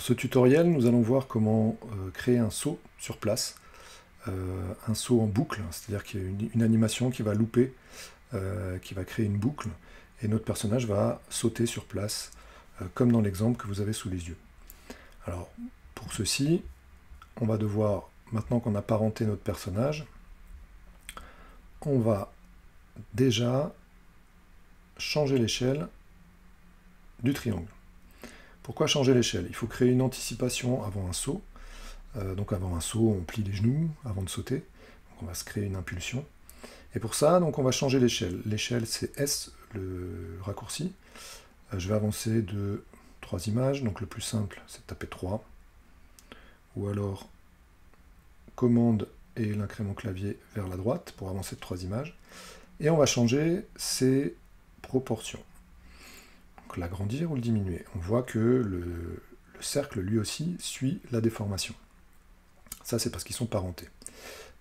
Dans ce tutoriel, nous allons voir comment euh, créer un saut sur place, euh, un saut en boucle, c'est-à-dire qu'il y a une, animation qui va louper, euh, qui va créer une boucle, et notre personnage va sauter sur place, comme dans l'exemple que vous avez sous les yeux. Alors, pour ceci, on va devoir, maintenant qu'on a parenté notre personnage, on va déjà changer l'échelle du triangle. Pourquoi changer l'échelle? Il faut créer une anticipation avant un saut. Euh, donc avant un saut, on plie les genoux avant de sauter. On va se créer une impulsion. Et pour ça, donc on va changer l'échelle. L'échelle, c'est S, le raccourci. Euh, je vais avancer de trois images. Donc le plus simple, c'est de taper 3. Ou alors, commande et l'incrément clavier vers la droite pour avancer de trois images. Et on va changer ses proportions l'agrandir ou le diminuer. On voit que le, cercle, lui aussi, suit la déformation. Ça, c'est parce qu'ils sont parentés.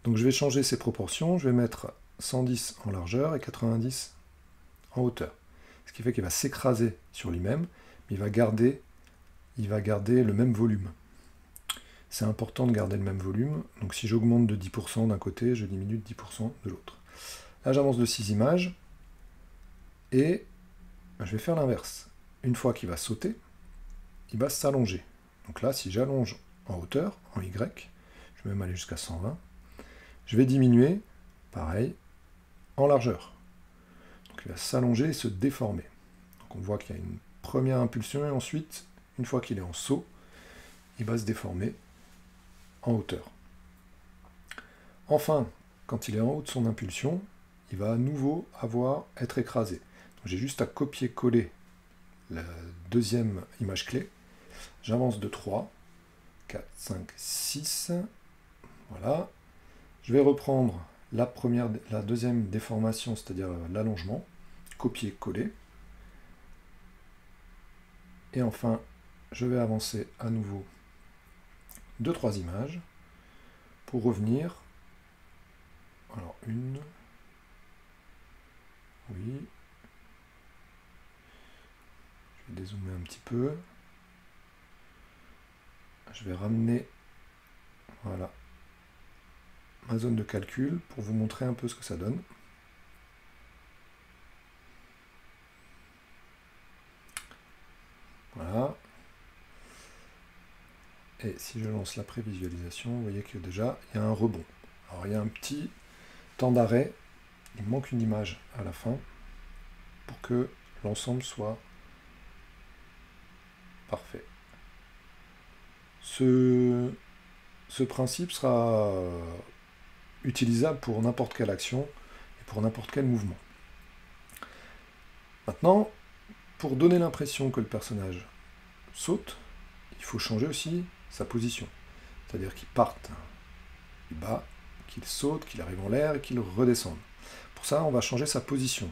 Donc je vais changer ces proportions, je vais mettre 110 en largeur et 90 en hauteur. Ce qui fait qu'il va s'écraser sur lui-même, mais il va, garder, il va garder le même volume. C'est important de garder le même volume, donc si j'augmente de 10% d'un côté, je diminue de 10% de l'autre. Là j'avance de 6 images, et ben, je vais faire l'inverse. Une fois qu'il va sauter, il va s'allonger. Donc là, si j'allonge en hauteur, en Y, je vais même aller jusqu'à 120, je vais diminuer, pareil, en largeur. Donc il va s'allonger et se déformer. Donc on voit qu'il y a une première impulsion et ensuite, une fois qu'il est en saut, il va se déformer en hauteur. Enfin, quand il est en haut de son impulsion, il va à nouveau avoir être écrasé. J'ai juste à copier-coller la deuxième image clé. J'avance de 3, 4, 5, 6. Voilà. Je vais reprendre la, première, la deuxième déformation, c'est-à-dire l'allongement, copier-coller. Et enfin, je vais avancer à nouveau de trois images pour revenir. Alors, une. Oui, dézoomer un petit peu. Je vais ramener voilà, ma zone de calcul pour vous montrer un peu ce que ça donne. Voilà. Et si je lance la prévisualisation, vous voyez que déjà, il y a un rebond. Alors il y a un petit temps d'arrêt, il manque une image à la fin pour que l'ensemble soit Parfait. Ce, principe sera utilisable pour n'importe quelle action et pour n'importe quel mouvement. Maintenant, pour donner l'impression que le personnage saute, il faut changer aussi sa position. C'est-à-dire qu'il parte du bas, qu'il saute, qu'il arrive en l'air et qu'il redescende. Pour ça, on va changer sa position.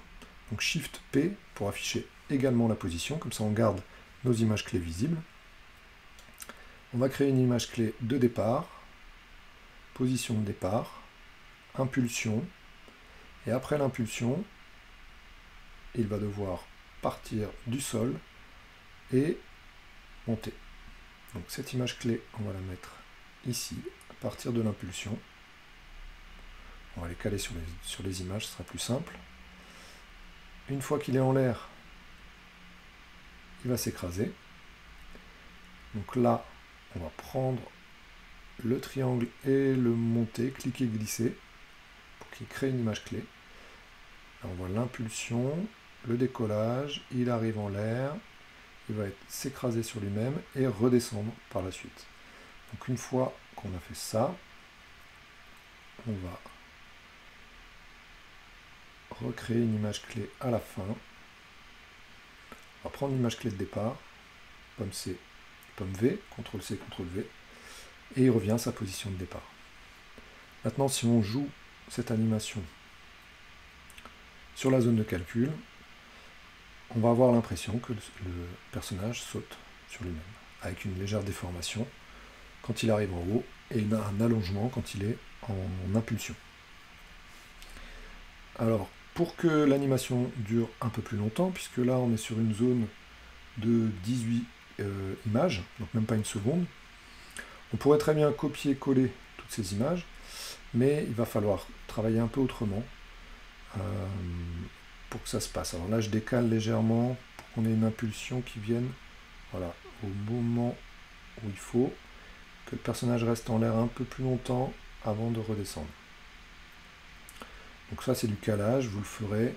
Donc Shift P pour afficher également la position, comme ça on garde nos images clés visibles. On va créer une image clé de départ, position de départ, impulsion, et après l'impulsion, il va devoir partir du sol et monter. Donc cette image clé, on va la mettre ici, à partir de l'impulsion. On va les caler sur les, sur les images, ce sera plus simple. Une fois qu'il est en l'air, il va s'écraser. Donc là, on va prendre le triangle et le monter, cliquer, glisser, pour qu'il crée une image clé. on voit l'impulsion, le décollage, il arrive en l'air, il va s'écraser sur lui-même et redescendre par la suite. Donc une fois qu'on a fait ça, on va recréer une image clé à la fin prendre l'image clé de départ, pomme C, pomme V, CTRL C, CTRL V, et il revient à sa position de départ. Maintenant, si on joue cette animation sur la zone de calcul, on va avoir l'impression que le personnage saute sur lui-même, avec une légère déformation quand il arrive en haut et un allongement quand il est en impulsion. Alors, pour que l'animation dure un peu plus longtemps, puisque là on est sur une zone de 18 euh, images, donc même pas une seconde. On pourrait très bien copier-coller toutes ces images, mais il va falloir travailler un peu autrement euh, pour que ça se passe. Alors là, je décale légèrement pour qu'on ait une impulsion qui vienne voilà, au moment où il faut, que le personnage reste en l'air un peu plus longtemps avant de redescendre. Donc ça, c'est du calage, vous le ferez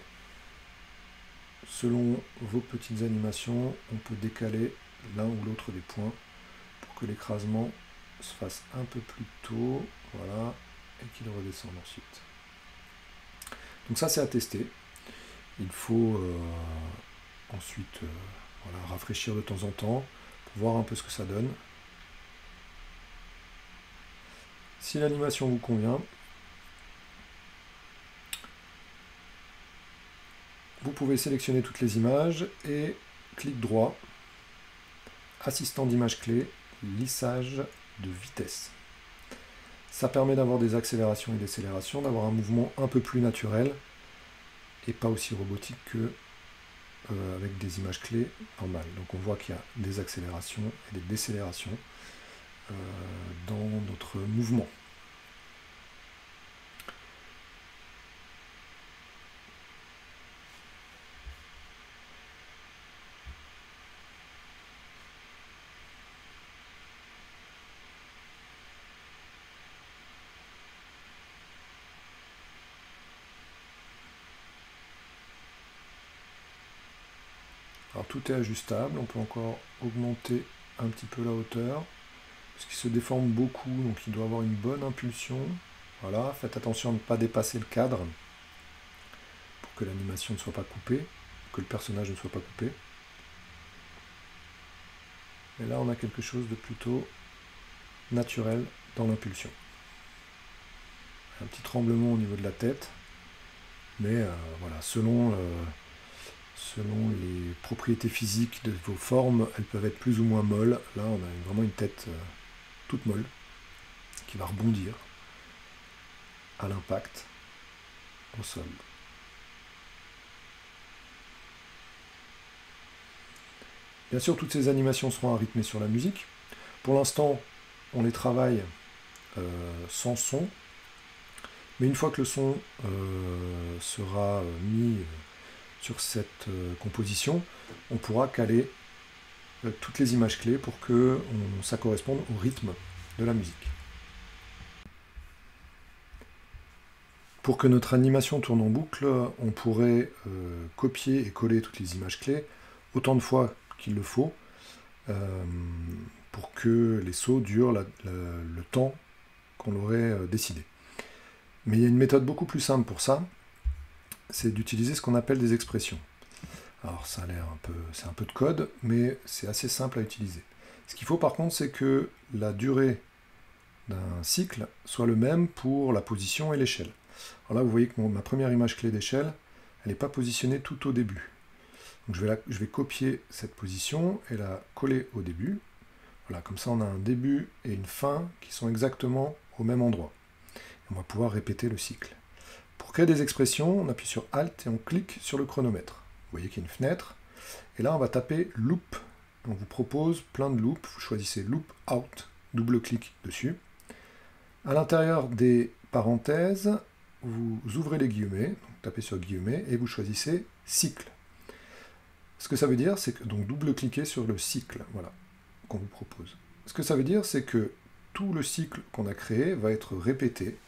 selon vos petites animations, on peut décaler l'un ou l'autre des points pour que l'écrasement se fasse un peu plus tôt, voilà, et qu'il redescende ensuite. Donc ça c'est à tester. Il faut euh, ensuite euh, rafraîchir de temps en temps pour voir un peu ce que ça donne. Si l'animation vous convient, vous pouvez sélectionner toutes les images et clic droit, assistant d'image clé, lissage de vitesse. Ça permet d'avoir des accélérations et décélérations, d'avoir un mouvement un peu plus naturel et pas aussi robotique que euh, avec des images clés normales. Donc on voit qu'il y a des accélérations et des décélérations euh, dans notre mouvement. Tout est ajustable, on peut encore augmenter un petit peu la hauteur, parce qu'il se déforme beaucoup, donc il doit avoir une bonne impulsion. Voilà, faites attention à ne pas dépasser le cadre, pour que l'animation ne soit pas coupée, que le personnage ne soit pas coupé. Et là, on a quelque chose de plutôt naturel dans l'impulsion. Un petit tremblement au niveau de la tête, mais euh, voilà, selon... selon les propriétés physiques de vos formes, elles peuvent être plus ou moins molles. Là, on a vraiment une tête euh, toute molle qui va rebondir à l'impact au sol. Bien sûr, toutes ces animations seront rythmées sur la musique. Pour l'instant, on les travaille euh, sans son, mais une fois que le son euh, sera mis sur cette euh, composition, on pourra caler euh, toutes les images clés pour que ça corresponde au rythme de la musique. Pour que notre animation tourne en boucle, on pourrait euh, copier et coller toutes les images clés autant de fois qu'il le faut pour que les sauts durent le temps qu'on aurait décidé. Mais il y a une méthode beaucoup plus simple pour ça, c'est d'utiliser ce qu'on appelle des expressions. Alors ça a l'air un peu, c'est un peu de code, mais c'est assez simple à utiliser. Ce qu'il faut par contre, c'est que la durée d'un cycle soit le même pour la position et l'échelle. Alors là, vous voyez que ma première image clé d'échelle, elle n'est pas positionnée tout au début. Donc je vais, je vais copier cette position et la coller au début. Voilà, comme ça on a un début et une fin qui sont exactement au même endroit. on va pouvoir répéter le cycle. Pour créer des expressions, on appuie sur Alt et on clique sur le chronomètre. Vous voyez qu'il y a une fenêtre. Et là, on va taper Loop. On vous propose plein de loops. Vous choisissez Loop Out, double-clic dessus. À l'intérieur des parenthèses, vous ouvrez les guillemets, donc tapez sur guillemets, et vous choisissez cycle. Ce que ça veut dire, c'est que, donc double-cliquez sur le cycle, voilà, qu'on vous propose. Ce que ça veut dire, c'est que tout le cycle qu'on a créé va être répété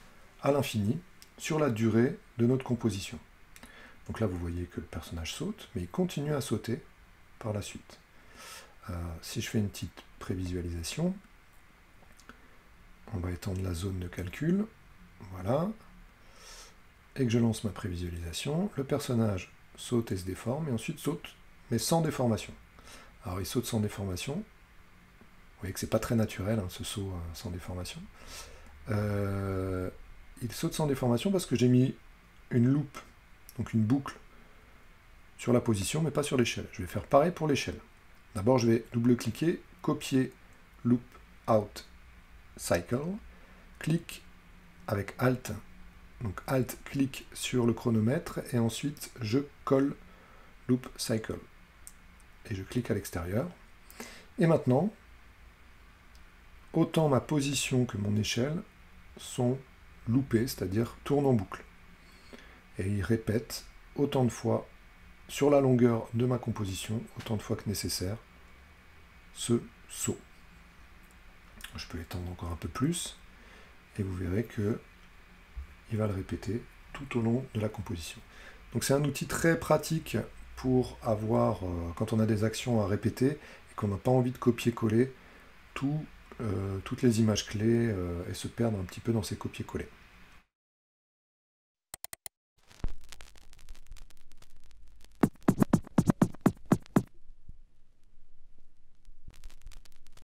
à l'infini, sur la durée de notre composition. Donc là, vous voyez que le personnage saute, mais il continue à sauter par la suite. Euh, si je fais une petite prévisualisation, on va étendre la zone de calcul, voilà, et que je lance ma prévisualisation, le personnage saute et se déforme, et ensuite saute, mais sans déformation. Alors il saute sans déformation, vous voyez que c'est pas très naturel, hein, ce saut euh, sans déformation. Euh, il saute sans déformation parce que j'ai mis une loupe, donc une boucle, sur la position, mais pas sur l'échelle. Je vais faire pareil pour l'échelle. D'abord, je vais double-cliquer, copier loop out cycle, clic avec Alt, donc Alt, clic sur le chronomètre, et ensuite je colle loop cycle. Et je clique à l'extérieur. Et maintenant, autant ma position que mon échelle sont loupées, c'est-à-dire tournent en boucle. Et il répète autant de fois sur la longueur de ma composition, autant de fois que nécessaire, ce saut. Je peux l'étendre encore un peu plus, et vous verrez que il va le répéter tout au long de la composition. Donc c'est un outil très pratique pour avoir, euh, quand on a des actions à répéter et qu'on n'a pas envie de copier-coller euh, toutes les images clés euh, et se perdre un petit peu dans ces copier-coller.